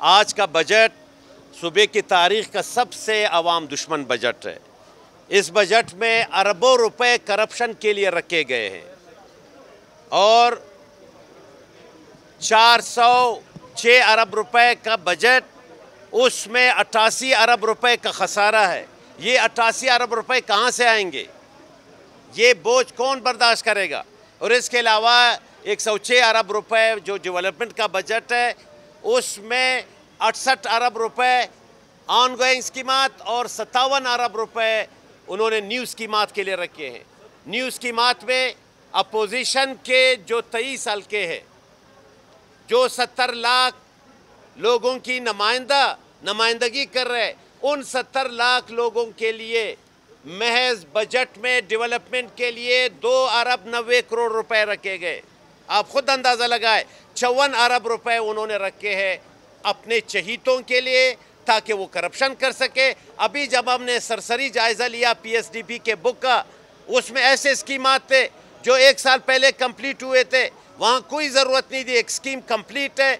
आज का बजट सूबे की तारीख का सबसे अवाम दुश्मन बजट है। इस बजट में अरबों रुपए करप्शन के लिए रखे गए हैं और 406 अरब रुपए का बजट, उसमें अट्ठासी अरब रुपए का खसारा है। ये अट्ठासी अरब रुपए कहाँ से आएँगे? ये बोझ कौन बर्दाश्त करेगा? और इसके अलावा एक सौ छः अरब रुपए जो डेवलपमेंट का बजट है उसमें अड़सठ अरब रुपए ऑन गोइंग स्कीमात और सत्तावन अरब रुपए उन्होंने न्यू स्कीमात के लिए रखे हैं। न्यू स्कीमात में अपोजिशन के जो तेईस साल के हैं, जो सत्तर लाख लोगों की नुमाइंदा, नुमाइंदगी कर रहे उन सत्तर लाख लोगों के लिए महज बजट में डेवलपमेंट के लिए दो अरब नब्बे करोड़ रुपए रखे गए। आप खुद अंदाज़ा लगाए, चौवन अरब रुपए उन्होंने रखे हैं अपने चहीतों के लिए ताकि वो करप्शन कर सके। अभी जब हमने सरसरी जायज़ा लिया पीएसडीपी के बुक का, उसमें ऐसे स्कीमात थे जो एक साल पहले कंप्लीट हुए थे, वहाँ कोई ज़रूरत नहीं थी। एक स्कीम कंप्लीट है,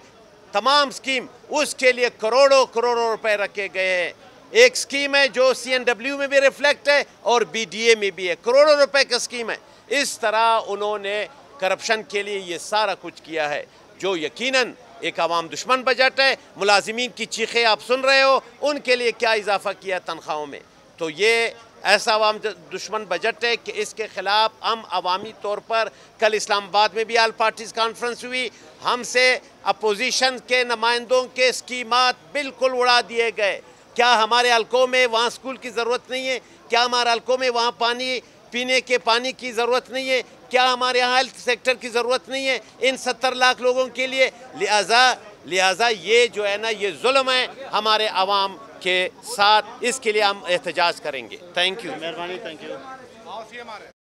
तमाम स्कीम, उसके लिए करोड़ों करोड़ों रुपए रखे गए हैं। एक स्कीम है जो सीएनडब्ल्यू में भी रिफ्लेक्ट है और बीडीए में भी है। करोड़ों रुपए का स्कीम है। इस तरह उन्होंने करप्शन के लिए ये सारा कुछ किया है, जो यकीनन एक आवाम दुश्मन बजट है। मुलाजमीन की चीखें आप सुन रहे हो, उनके लिए क्या इजाफा किया तनख्वाहों में? तो ये ऐसा आवाम दुश्मन बजट है कि इसके ख़िलाफ़ हम अवामी तौर पर, कल इस्लामाबाद में भी आल पार्टीज़ कॉन्फ्रेंस हुई, हमसे अपोजिशन के नुमाइंदों के स्कीमात बिल्कुल उड़ा दिए गए। क्या हमारे हलकों में वहाँ स्कूल की ज़रूरत नहीं है? क्या हमारे हलकों में वहाँ पानी पीने के पानी की ज़रूरत नहीं है क्या हमारे यहाँ हेल्थ सेक्टर की ज़रूरत नहीं है? इन सत्तर लाख लोगों के लिए लिहाजा लिहाजा ये जो है ना ये जुल्म है हमारे आवाम के साथ। इसके लिए हम एहतजाज करेंगे। थैंक यू मेहरबानी थैंक यू